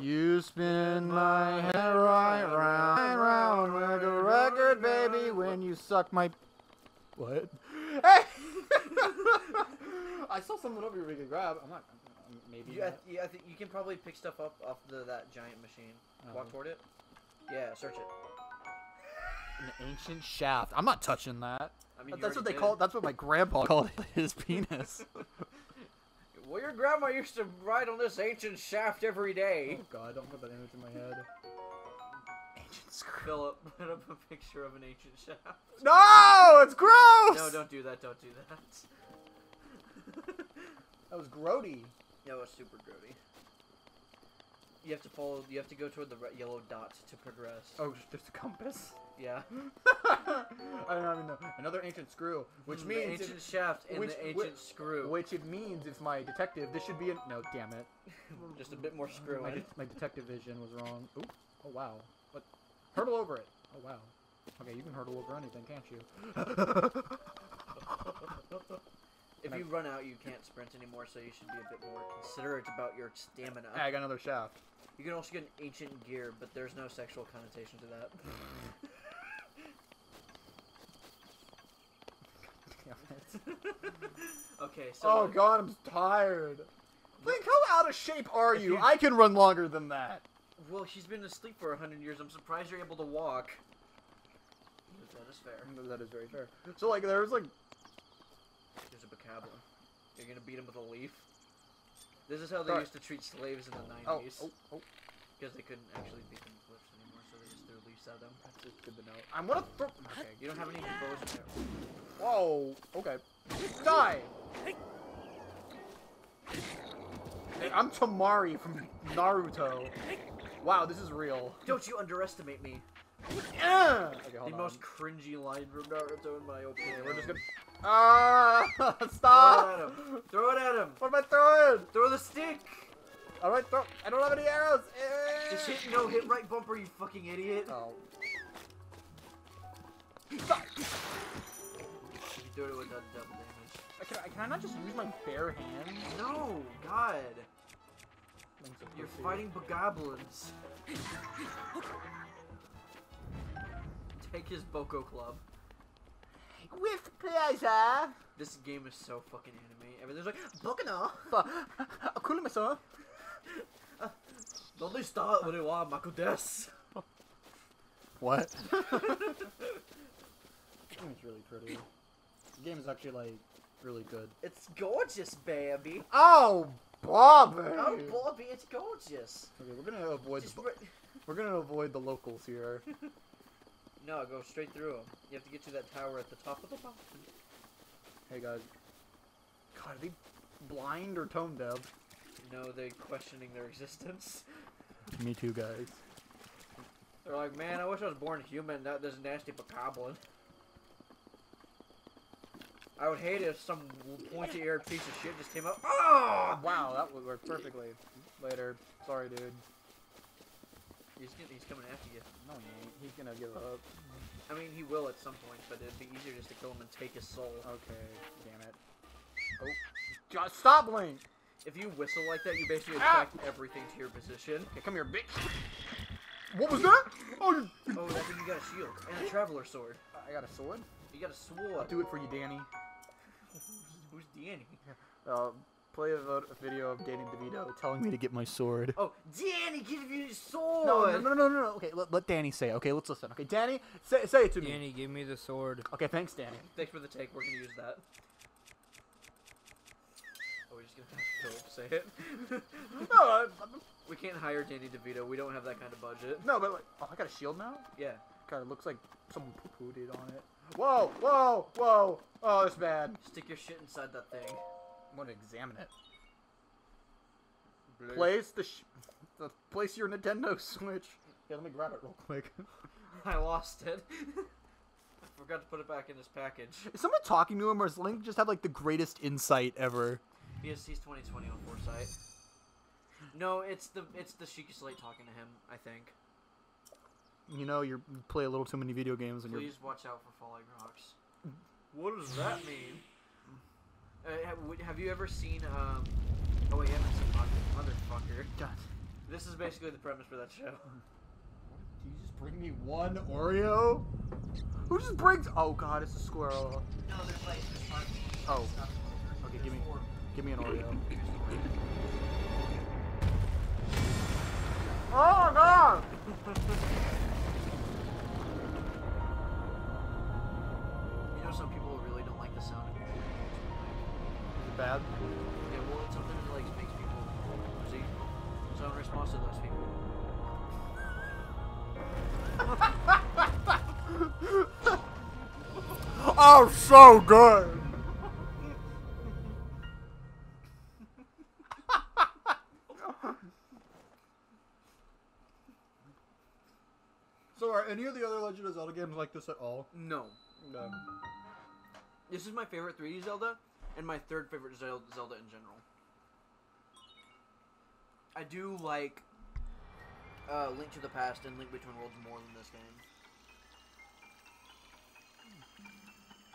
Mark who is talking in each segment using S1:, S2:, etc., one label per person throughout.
S1: You spin my head right round and round like a record, baby, when you suck my. What? Hey! I saw something over here we could grab. I'm not. Maybe.
S2: You, I, yeah, I think you can probably pick stuff up off the that giant machine. Uh-huh. Walk
S1: Oh.
S2: toward it. Yeah, search it.
S1: An ancient shaft. I'm not touching that.
S2: I mean,
S1: that's what they
S2: already
S1: call. That's what my grandpa called his penis.
S2: Well, your grandma used to ride on this ancient shaft every day.
S1: oh God! Don't put that image in my head. Ancient screw.
S2: Philip, put up a picture of an ancient shaft.
S1: No! It's gross.
S2: No, don't do that. Don't do that.
S1: That was grody.
S2: no, was super grody. You have to follow. You have to go toward the yellow dot to progress.
S1: Oh, there's a compass.
S2: Yeah.
S1: I don't know. Another ancient screw, which means
S2: the ancient shaft and
S1: which-
S2: the
S1: whi-
S2: ancient screw.
S1: which it means it's my detective. This should be a no. Damn it.
S2: Just a bit more screw
S1: My, de- my detective vision was wrong. Ooh. Oh wow. What? Hurdle over it. Oh wow. Okay, you can hurdle over anything, can't you?
S2: If you run out, you can't sprint anymore, so you should be a bit more considerate about your stamina.
S1: Hey, I got another shaft.
S2: You can also get an ancient gear, but there's no sexual connotation to that.
S1: Damn it.
S2: okay, so
S1: Oh god, I'm tired. Link, how out of shape are you?
S2: you-
S1: I can run longer than that.
S2: well, she's been asleep for a hundred years. I'm surprised you're able to walk. That is fair.
S1: That is very fair. So like, there was like,
S2: There's a bokoblin. You're gonna beat him with a leaf. This is how they
S1: Sorry.
S2: used to treat slaves in the
S1: oh,
S2: 90s.
S1: oh, oh,
S2: Because they couldn't actually beat them with anymore, so they just threw leaves at them.
S1: that's just good to know. I'm gonna throw. Okay.
S2: You don't have any bows in there.
S1: Whoa. Okay. Die. Hey, I'm Temari from Naruto. Wow, this is real.
S2: Don't you underestimate me.
S1: Yeah. Okay,
S2: the
S1: on.
S2: most cringy line from Naruto, in my opinion.
S1: We're just gonna. Ah! Stop.
S2: Throw it at him. Throw it at him.
S1: What am I throwing?
S2: Throw the stick.
S1: All right, throw. I don't have any arrows. Eh.
S2: Just hit no hit right bumper, you fucking idiot.
S1: Oh.
S2: You threw it with double damage.
S1: Can I, can I not just use my bare hands?
S2: No, God. You're fighting bokoblins. Take his Boko Club.
S1: With pleasure.
S2: This game is so fucking anime. Everything's like, Bokano!
S1: Akulimasa.
S2: Don't they start when they want Mako desu?
S1: What? the game's really pretty. The game is actually like really good.
S2: It's gorgeous, baby.
S1: Oh, Bobby.
S2: Oh, Bobby, it's gorgeous.
S1: Okay, we're gonna avoid
S2: Just
S1: the, we're gonna avoid the locals here.
S2: no, go straight through them. You have to get to that tower at the top of the mountain.
S1: hey guys. God, are they blind or tone deaf?
S2: No, they questioning their existence.
S1: Me too, guys.
S2: They're like, man, I wish I was born human, not this nasty bokoblin. I would hate if some pointy-eared piece of shit just came up. Oh!
S1: Wow, that would work perfectly. Later. Sorry, dude.
S2: He's, get- he's coming after you.
S1: No, he ain't. He's gonna give up.
S2: I mean, he will at some point, but it'd be easier just to kill him and take his soul.
S1: Okay, damn it. Oh. Just stop, Link!
S2: If you whistle like that, you basically
S1: Ah!
S2: everything to your position.
S1: Okay, come here, bitch. What was that? Oh, you...
S2: Oh, I think you got a shield and a traveler sword.
S1: I got a sword.
S2: You got a sword.
S1: I'll do it for you, Danny.
S2: Who's Danny?
S1: Uh, play a, a video of Danny DeVito telling me to get my sword.
S2: Oh, Danny, give you your sword.
S1: No, no, no, no, no, no. Okay, let, let Danny say it. Okay, let's listen. Okay, Danny, say, say it to me.
S3: Danny, give me the sword.
S1: Okay, thanks, Danny.
S2: Thanks for the take. We're gonna use that. Oh, we're just gonna have Philip say it.
S1: No, I,
S2: we can't hire Danny DeVito. We don't have that kind of budget.
S1: no, but like, oh, I got a shield now.
S2: Yeah.
S1: God, it looks like someone poo pooed on it. Whoa, whoa, whoa! Oh, it's bad.
S2: Stick your shit inside that thing.
S1: I'm gonna examine it. Place the, sh- the place your Nintendo Switch. Yeah, let me grab it real quick.
S2: I lost it. I forgot to put it back in this package.
S1: Is someone talking to him, or does Link just have like the greatest insight ever?
S2: Yes, he's 2020 on foresight. No, it's the it's the Sheikah Slate talking to him. I think.
S1: You know, you're, you play a little too many video games, and you're
S2: Please watch out for falling rocks. What does that mean? Uh, have, have you ever seen um? Oh wait, you haven't seen Mother- Motherfucker.
S1: God.
S2: This is basically the premise for that show.
S1: Do you just bring me one Oreo? Who just brings? Oh God, it's a squirrel.
S2: No, there's like this part.
S1: Oh. Give me, an Oreo. Oh God!
S2: You know, some people really don't like the sound of music.
S1: Is it bad?
S2: Yeah, well, it sometimes it like makes people woozy. So in response to those people,
S1: Oh, so good. Any of the other Legend of Zelda games like this at all?
S2: no.
S1: No.
S2: This is my favorite 3D Zelda, and my third favorite Zel- Zelda in general. I do like uh, Link to the Past and Link Between Worlds more than this game.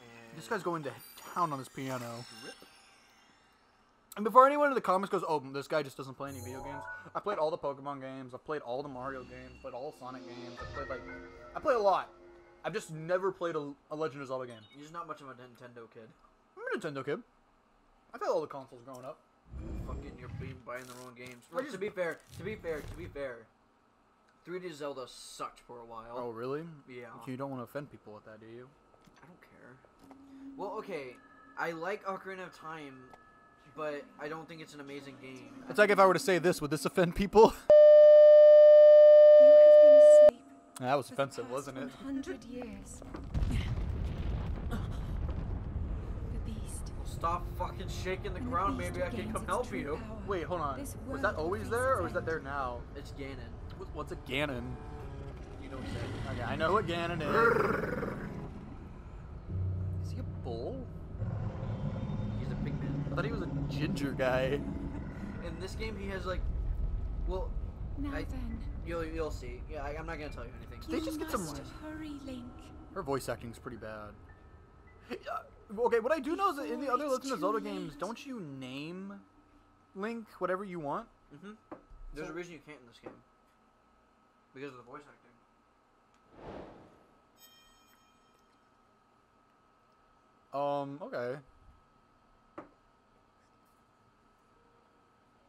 S2: And
S1: This guy's going to town on this piano.
S2: Rip.
S1: And before anyone in the comments goes, "Oh, this guy just doesn't play any video games," I played all the Pokemon games. I played all the Mario games. Played all the Sonic games. I played like, I played a lot. I've just never played a, a Legend of Zelda game.
S2: You're just not much of a Nintendo kid.
S1: I'm a Nintendo kid. I played all the consoles growing up.
S2: Fucking, you're being buying the wrong games. Look,
S1: just-
S2: to be fair, to be fair, to be fair, 3D Zelda sucked for a while.
S1: Oh, really?
S2: yeah.
S1: You don't want to offend people with that, do you?
S2: I don't care. Well, okay, I like Ocarina of Time, but I don't think it's an amazing game.
S1: It's like if I were to say this, would this offend people?
S3: You have been asleep.
S1: that was offensive, wasn't it?
S3: 100 years. The beast.
S2: Stop fucking shaking the
S3: When
S2: ground.
S3: beast
S2: Maybe I can come help you.
S3: power,
S1: Wait, hold on. Was that always there, or is that there now?
S2: It's Ganon.
S1: What's a Ganon?
S2: You know what I'm
S1: Okay, I know what Ganon is. Is he a bull?
S2: He's a pigman.
S1: I thought he was a ginger guy.
S2: In this game, he has like, well,
S3: Now
S2: I-
S3: then,
S2: you'll you'll see. Yeah, I, I'm not gonna tell you anything.
S1: They
S3: you
S1: just get some-
S3: hurry, Link.
S1: Her voice acting's pretty bad. Uh, okay, what I do know is that in the other
S3: it's
S1: Legend of
S3: too
S1: Zelda games, don't you name Link whatever you want?
S2: Mm-hmm. There's
S1: So-
S2: a reason you can't in this game. Because of the voice acting.
S1: Um, okay.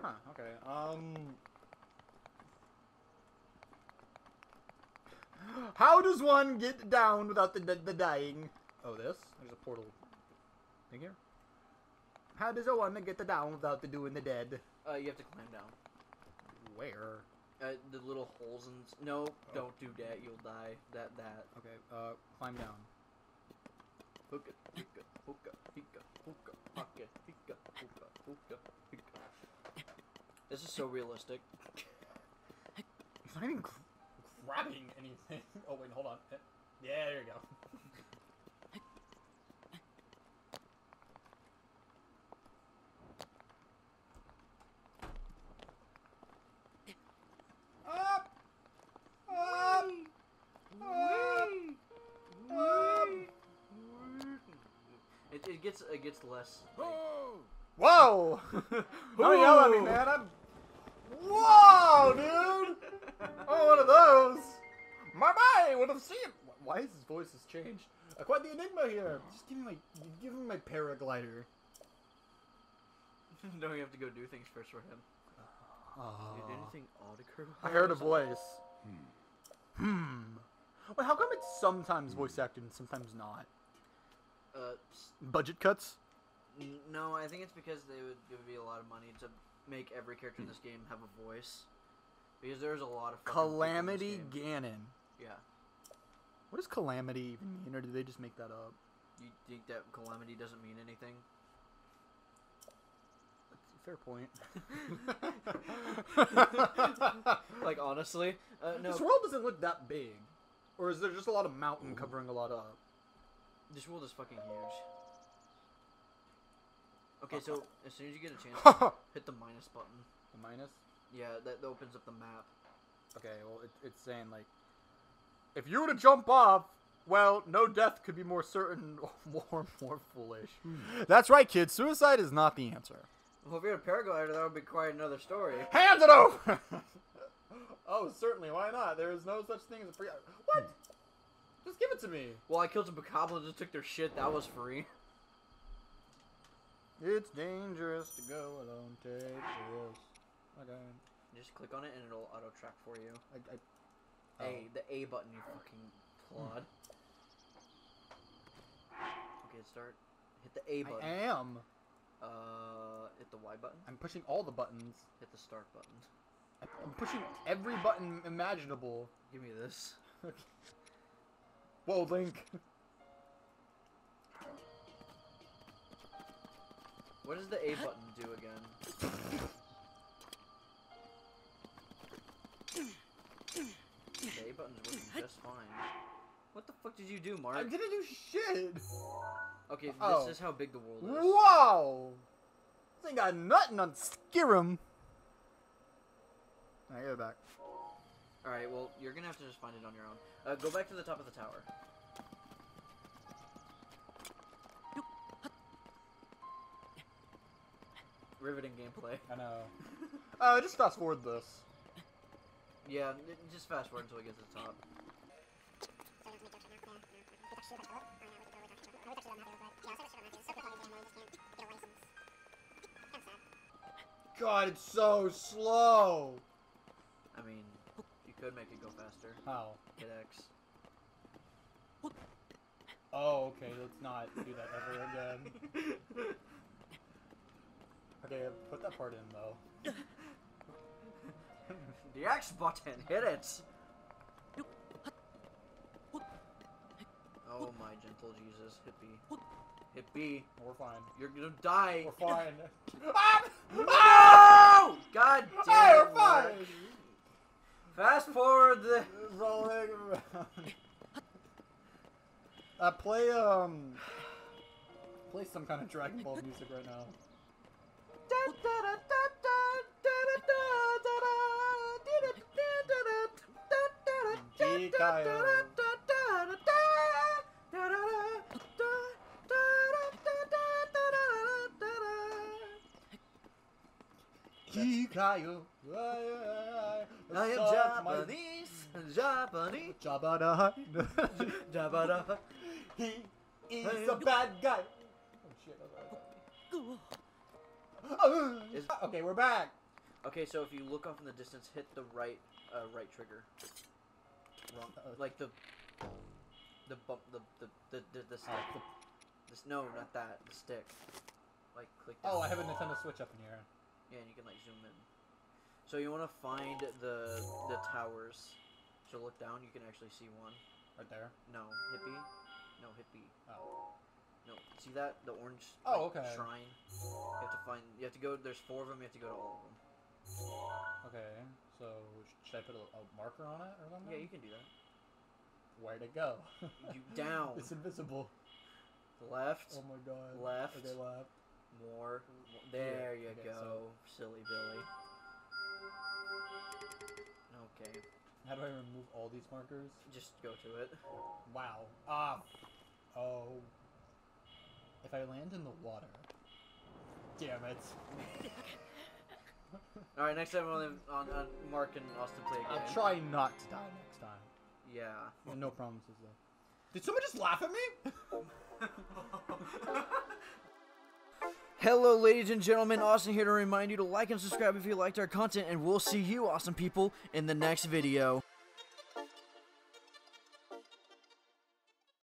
S1: Huh, okay. Um. How does one get down without the, the, the dying? Oh, this? There's a portal thing here. How does a one get the down without the doing the dead?
S2: Uh, you have to climb down.
S1: Where?
S2: Uh, the little holes in. s- No, don't do that. You'll die. That that.
S1: Okay, uh, climb down.
S2: This is so realistic.
S1: It's not even grabbing anything. Oh wait, hold on. Yeah, there you go.
S2: It, it gets it gets less. Like,
S1: Whoa! Don't yell at me, man. I'm. Whoa, dude! Oh, one of those. My my, would have seen. Why is his voice has changed? Uh, quite the enigma here. Just give me my, give me my paraglider.
S2: no, you have to go do things first for him.
S1: Oh.
S2: Did anything odd occur?
S1: I heard a voice. Hmm. Wait, how come it's sometimes voice acted and sometimes not?
S2: Uh,
S1: Budget cuts?
S2: n- no, I think it's because they would give you a lot of money to make every character in this game have a voice. Because there's a lot of fucking in this
S1: Calamity. Ganon.
S2: Yeah.
S1: What does calamity even mean, or did they just make that up?
S2: You think that calamity doesn't mean anything?
S1: That's a fair point.
S2: like honestly, uh, no.
S1: This world doesn't look that big. Or is there just a lot of mountain covering a lot up?
S2: This world is fucking huge. Okay, so as soon as you get a chance, hit the minus button.
S1: The minus?
S2: Yeah, that, that opens up the map.
S1: Okay, well, it, it's saying, like, if you were to jump off, well, no death could be more certain or more more foolish. Hmm. That's right, kids. Suicide is not the answer.
S2: Well, if you're a paraglider, that would be quite another story.
S1: Hands it over! Oh, certainly. Why not? There is no such thing as a free. What? Just give it to me.
S2: Well, I killed some bokoblins and just took their shit. That was free.
S1: It's dangerous to go alone. Take this. Okay.
S2: Just click on it and it'll auto track for you.
S1: I, I,
S2: A,
S1: oh.
S2: the A button, you fucking plod. Okay, start. Hit the A button.
S1: I am.
S2: Uh, hit the Y button.
S1: I'm pushing all the buttons.
S2: Hit the start button.
S1: I'm pushing every button imaginable.
S2: Give me this.
S1: Whoa, Link.
S2: What does the A button do again? The A button's working just fine. What the fuck did you do, Mark?
S1: I didn't do shit.
S2: Okay, this
S1: Oh.
S2: is how big the world is.
S1: Wow. This ain't got nothing on Skyrim. I get it back.
S2: Alright, well, you're gonna have to just find it on your own. Uh, go back to the top of the tower. Riveting gameplay.
S1: I know. Uh, just fast forward this.
S2: Yeah, just fast forward until we get to the top.
S1: God, it's so slow.
S2: I mean, you could make it go faster.
S1: How?
S2: Hit X.
S1: Oh, okay. Let's not do that ever again. Okay, put that part in though.
S2: the X button, hit it! Oh my gentle Jesus, hit B. Hit B.
S1: We're fine.
S2: You're gonna die.
S1: We're fine. Ah!
S2: No! God
S1: Hey,
S2: damn
S1: we're
S2: it,
S1: fine.
S2: Fast forward the.
S1: Rolling around. Uh, play um, play some kind of Dragon Ball music right now. Hikayo.
S2: I am Japanese, Japanese,
S1: Jabada.
S2: Jabada.
S1: he is a bad guy. Oh shit.
S2: Is-
S1: okay, we're back.
S2: Okay, so if you look off in the distance, hit the right, uh, right trigger. Wrong,
S1: Uh,
S2: like the, the bump, the the the the, the stick.
S1: Oh,
S2: This, no, not that. The stick. Like click.
S1: oh. I have a Nintendo Switch up in here.
S2: Yeah, and you can like zoom in. So you want to find the the towers. So look down, you can actually see one.
S1: Right there.
S2: No, hippie. No, hippie.
S1: Oh.
S2: No, see that the orange
S1: Oh,
S2: like,
S1: okay.
S2: shrine. You have to find. You have to go. There's four of them. You have to go to all of them.
S1: Okay, so should I put a, a marker on it or something?
S2: Yeah, you can do that.
S1: Where to go?
S2: You down.
S1: It's invisible.
S2: Left.
S1: Oh my god.
S2: Left.
S1: Okay, left.
S2: More. There you
S1: okay,
S2: go, silly Billy. Okay,
S1: How do I remove all these markers?
S2: just go to it.
S1: Wow. Ah. Oh. If I land in the water. Damn it.
S2: All right, next time on, on, on Mark and Austin play a game.
S1: I'll try not to die next time.
S2: Yeah.
S1: No promises though. Did someone just laugh at me?
S2: Hello, ladies and gentlemen. Austin here to remind you to like and subscribe if you liked our content, and we'll see you, awesome people, in the next video.